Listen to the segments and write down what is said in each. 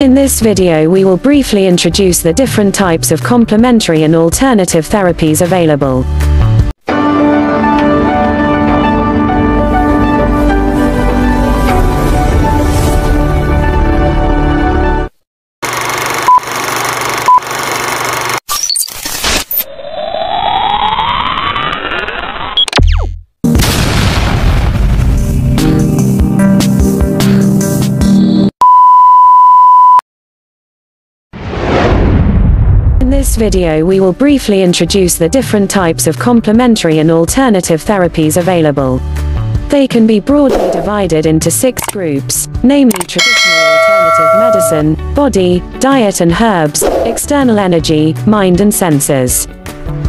In this video we will briefly introduce the different types of complementary and alternative therapies available. Video we will briefly introduce the different types of complementary and alternative therapies available. They can be broadly divided into six groups, namely traditional alternative medicine, body, diet and herbs, external energy, mind and senses.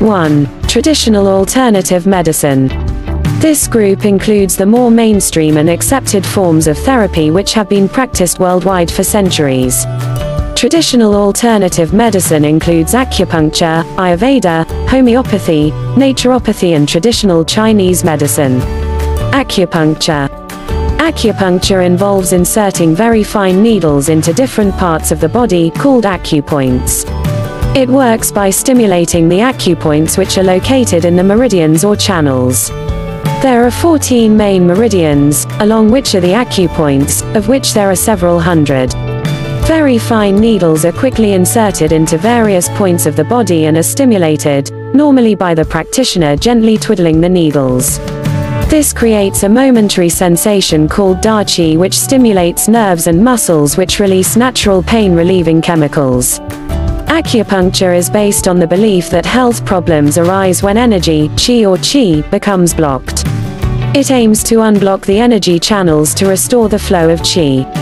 1. Traditional alternative medicine. This group includes the more mainstream and accepted forms of therapy which have been practiced worldwide for centuries. Traditional alternative medicine includes acupuncture, Ayurveda, homeopathy, naturopathy and traditional Chinese medicine. Acupuncture. Acupuncture involves inserting very fine needles into different parts of the body, called acupoints. It works by stimulating the acupoints which are located in the meridians or channels. There are 14 main meridians, along which are the acupoints, of which there are several hundred. Very fine needles are quickly inserted into various points of the body and are stimulated, normally by the practitioner gently twiddling the needles. This creates a momentary sensation called de qi which stimulates nerves and muscles which release natural pain-relieving chemicals. Acupuncture is based on the belief that health problems arise when energy, qi or qi, becomes blocked. It aims to unblock the energy channels to restore the flow of qi.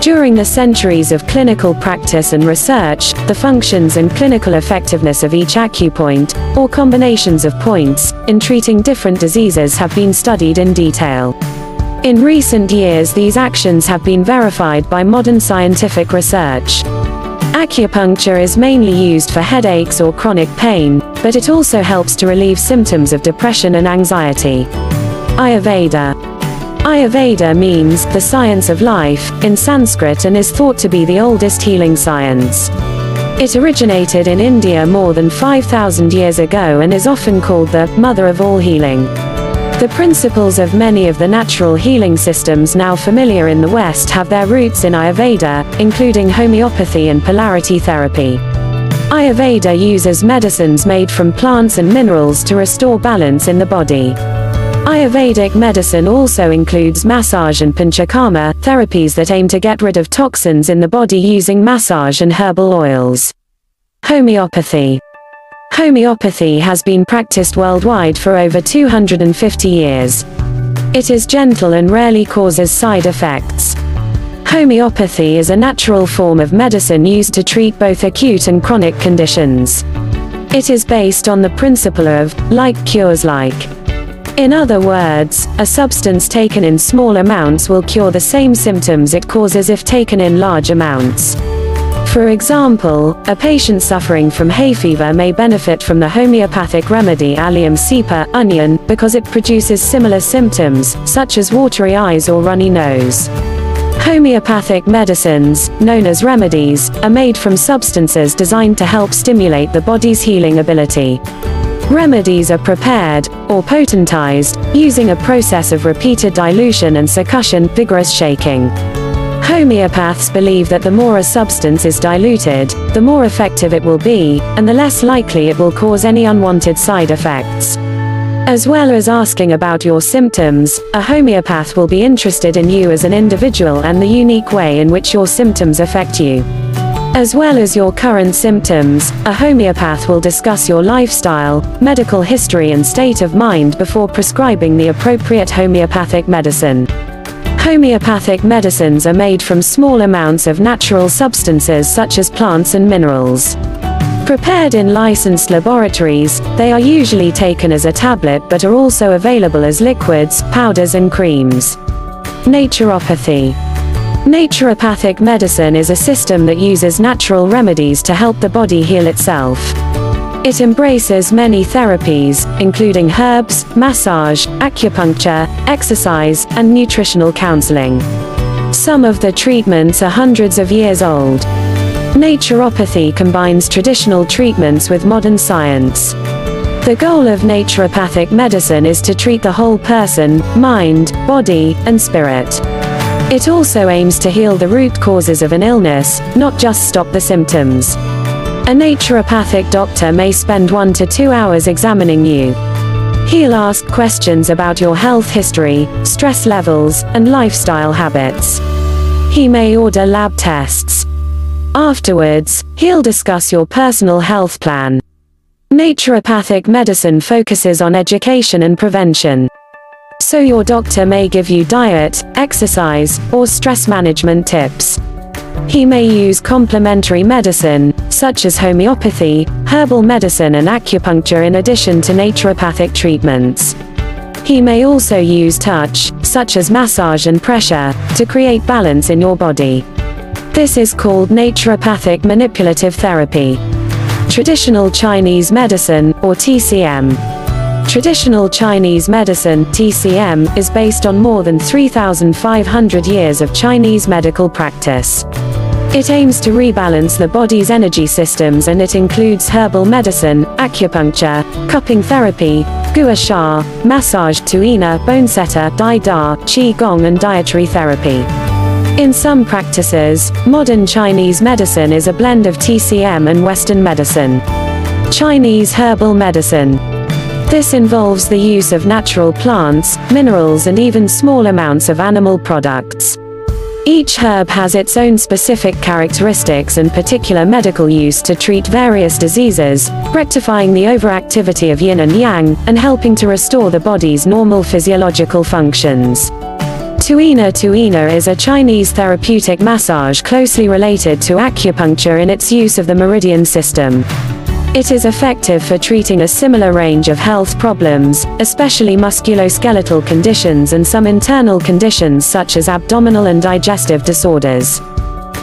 During the centuries of clinical practice and research, the functions and clinical effectiveness of each acupoint, or combinations of points, in treating different diseases have been studied in detail. In recent years these actions have been verified by modern scientific research. Acupuncture is mainly used for headaches or chronic pain, but it also helps to relieve symptoms of depression and anxiety. Ayurveda. Ayurveda means the science of life in Sanskrit and is thought to be the oldest healing science. It originated in India more than 5,000 years ago and is often called the mother of all healing. The principles of many of the natural healing systems now familiar in the West have their roots in Ayurveda, including homeopathy and polarity therapy. Ayurveda uses medicines made from plants and minerals to restore balance in the body. Ayurvedic medicine also includes massage and panchakarma, therapies that aim to get rid of toxins in the body using massage and herbal oils. Homeopathy. Homeopathy has been practiced worldwide for over 250 years. It is gentle and rarely causes side effects. Homeopathy is a natural form of medicine used to treat both acute and chronic conditions. It is based on the principle of, like cures like. In other words, a substance taken in small amounts will cure the same symptoms it causes if taken in large amounts. For example, a patient suffering from hay fever may benefit from the homeopathic remedy Allium cepa, onion, because it produces similar symptoms, such as watery eyes or runny nose. Homeopathic medicines, known as remedies, are made from substances designed to help stimulate the body's healing ability. Remedies are prepared, or potentized, using a process of repeated dilution and succussion, vigorous shaking. Homeopaths believe that the more a substance is diluted, the more effective it will be, and the less likely it will cause any unwanted side effects. As well as asking about your symptoms, a homeopath will be interested in you as an individual and the unique way in which your symptoms affect you. As well as your current symptoms, a homeopath will discuss your lifestyle, medical history and state of mind before prescribing the appropriate homeopathic medicine. Homeopathic medicines are made from small amounts of natural substances such as plants and minerals. Prepared in licensed laboratories, they are usually taken as a tablet but are also available as liquids, powders and creams. Naturopathy. Naturopathic medicine is a system that uses natural remedies to help the body heal itself. It embraces many therapies, including herbs, massage, acupuncture, exercise, and nutritional counseling. Some of the treatments are hundreds of years old. Naturopathy combines traditional treatments with modern science. The goal of naturopathic medicine is to treat the whole person, mind, body, and spirit. It also aims to heal the root causes of an illness, not just stop the symptoms. A naturopathic doctor may spend one to two hours examining you. He'll ask questions about your health history, stress levels, and lifestyle habits. He may order lab tests. Afterwards, he'll discuss your personal health plan. Naturopathic medicine focuses on education and prevention. So your doctor may give you diet, exercise, or stress management tips. He may use complementary medicine, such as homeopathy, herbal medicine and acupuncture in addition to naturopathic treatments. He may also use touch, such as massage and pressure, to create balance in your body. This is called naturopathic manipulative therapy. Traditional Chinese medicine, or TCM. Traditional Chinese medicine, TCM, is based on more than 3,500 years of Chinese medical practice. It aims to rebalance the body's energy systems and it includes herbal medicine, acupuncture, cupping therapy, gua sha, massage tuina, bone setter, dai da, qi gong and dietary therapy. In some practices, modern Chinese medicine is a blend of TCM and Western medicine. Chinese herbal medicine. This involves the use of natural plants, minerals and even small amounts of animal products. Each herb has its own specific characteristics and particular medical use to treat various diseases, rectifying the overactivity of yin and yang, and helping to restore the body's normal physiological functions. Tuina Tuina is a Chinese therapeutic massage closely related to acupuncture in its use of the meridian system. It is effective for treating a similar range of health problems, especially musculoskeletal conditions and some internal conditions such as abdominal and digestive disorders.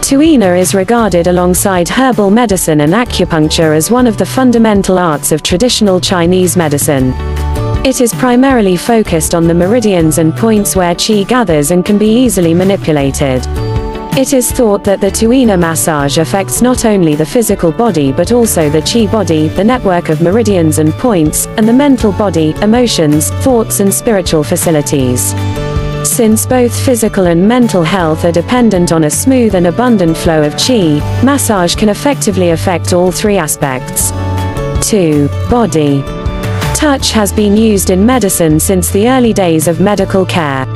Tuina is regarded alongside herbal medicine and acupuncture as one of the fundamental arts of traditional Chinese medicine. It is primarily focused on the meridians and points where qi gathers and can be easily manipulated. It is thought that the Tuina massage affects not only the physical body but also the qi body, the network of meridians and points, and the mental body, emotions, thoughts and spiritual facilities. Since both physical and mental health are dependent on a smooth and abundant flow of qi, massage can effectively affect all three aspects. 2. Body. Touch has been used in medicine since the early days of medical care.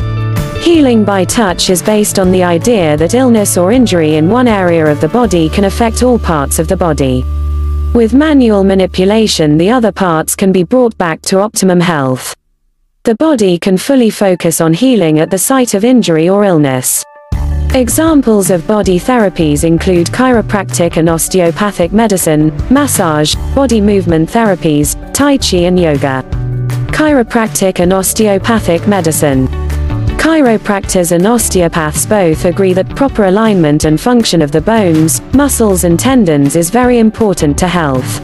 Healing by touch is based on the idea that illness or injury in one area of the body can affect all parts of the body. With manual manipulation the other parts can be brought back to optimum health. The body can fully focus on healing at the site of injury or illness. Examples of body therapies include chiropractic and osteopathic medicine, massage, body movement therapies, tai chi and yoga. Chiropractic and osteopathic medicine. Chiropractors and osteopaths both agree that proper alignment and function of the bones, muscles and tendons is very important to health.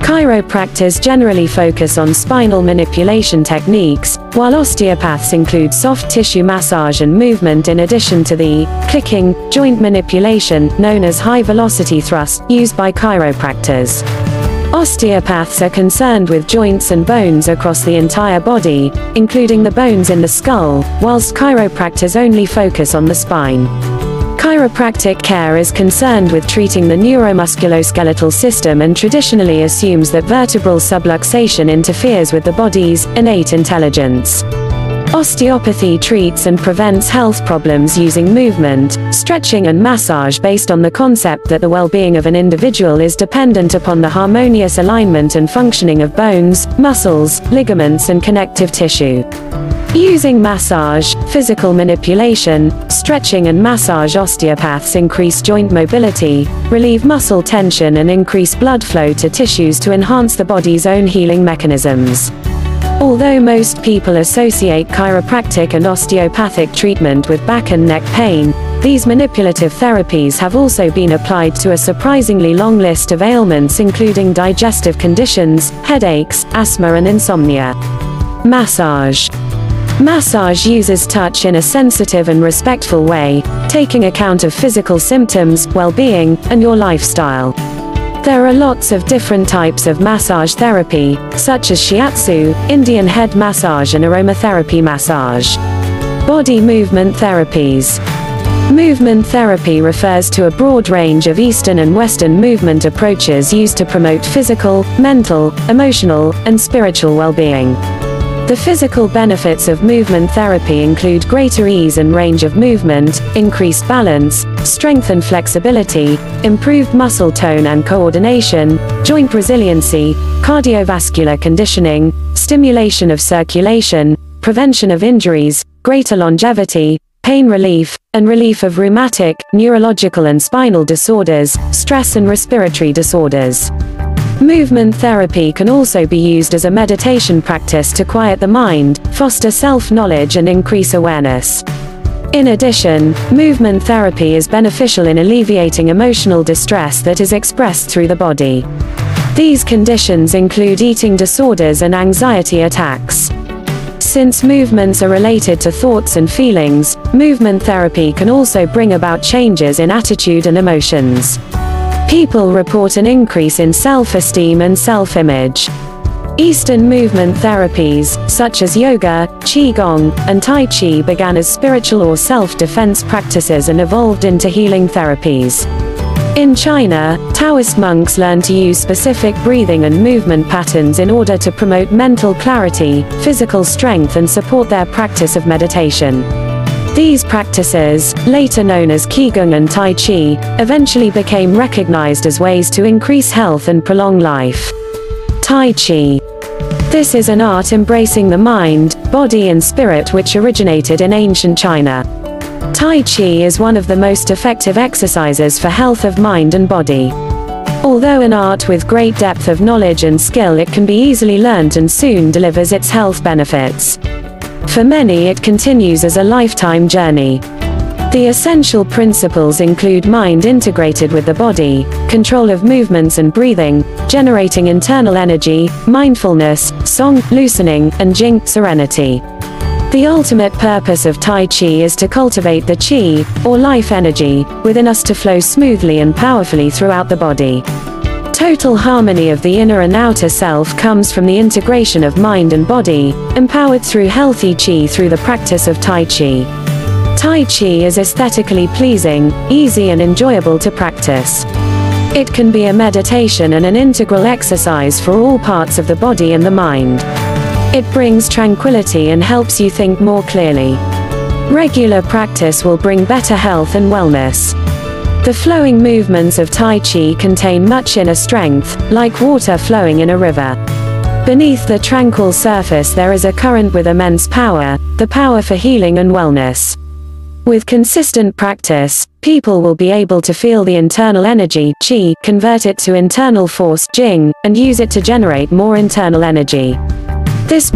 Chiropractors generally focus on spinal manipulation techniques, while osteopaths include soft tissue massage and movement in addition to the clicking joint manipulation known as high velocity thrust used by chiropractors. Osteopaths are concerned with joints and bones across the entire body, including the bones in the skull, whilst chiropractors only focus on the spine. Chiropractic care is concerned with treating the neuromusculoskeletal system and traditionally assumes that vertebral subluxation interferes with the body's innate intelligence. Osteopathy treats and prevents health problems using movement, stretching and massage based on the concept that the well-being of an individual is dependent upon the harmonious alignment and functioning of bones, muscles, ligaments and connective tissue. Using massage, physical manipulation, stretching and massage osteopaths increase joint mobility, relieve muscle tension and increase blood flow to tissues to enhance the body's own healing mechanisms. Although most people associate chiropractic and osteopathic treatment with back and neck pain, these manipulative therapies have also been applied to a surprisingly long list of ailments including digestive conditions, headaches, asthma and insomnia. Massage Massage uses touch in a sensitive and respectful way, taking account of physical symptoms, well-being, and your lifestyle. There are lots of different types of massage therapy, such as shiatsu, Indian head massage and aromatherapy massage. Body movement therapies. Movement therapy refers to a broad range of Eastern and Western movement approaches used to promote physical, mental, emotional, and spiritual well-being. The physical benefits of movement therapy include greater ease and range of movement, increased balance, strength and flexibility, improved muscle tone and coordination, joint resiliency, cardiovascular conditioning, stimulation of circulation, prevention of injuries, greater longevity, pain relief, and relief of rheumatic, neurological and spinal disorders, stress and respiratory disorders. Movement therapy can also be used as a meditation practice to quiet the mind, foster self-knowledge and increase awareness. In addition, movement therapy is beneficial in alleviating emotional distress that is expressed through the body. These conditions include eating disorders and anxiety attacks. Since movements are related to thoughts and feelings, movement therapy can also bring about changes in attitude and emotions. People report an increase in self-esteem and self-image. Eastern movement therapies, such as yoga, qigong, and tai chi began as spiritual or self-defense practices and evolved into healing therapies. In China, Taoist monks learn to use specific breathing and movement patterns in order to promote mental clarity, physical strength and support their practice of meditation. These practices, later known as Qigong and Tai Chi, eventually became recognized as ways to increase health and prolong life. Tai Chi. This is an art embracing the mind, body and spirit which originated in ancient China. Tai Chi is one of the most effective exercises for health of mind and body. Although an art with great depth of knowledge and skill it can be easily learnt and soon delivers its health benefits. For many it continues as a lifetime journey. The essential principles include mind integrated with the body, control of movements and breathing, generating internal energy, mindfulness, song, loosening, and jing, serenity. The ultimate purpose of Tai Chi is to cultivate the Qi, or life energy, within us to flow smoothly and powerfully throughout the body. Total harmony of the inner and outer self comes from the integration of mind and body, empowered through healthy Qi through the practice of Tai Chi. Tai Chi is aesthetically pleasing, easy and enjoyable to practice. It can be a meditation and an integral exercise for all parts of the body and the mind. It brings tranquility and helps you think more clearly. Regular practice will bring better health and wellness. The flowing movements of Tai Chi contain much inner strength, like water flowing in a river. Beneath the tranquil surface there is a current with immense power, the power for healing and wellness. With consistent practice, people will be able to feel the internal energy, qi, convert it to internal force, jing, and use it to generate more internal energy. This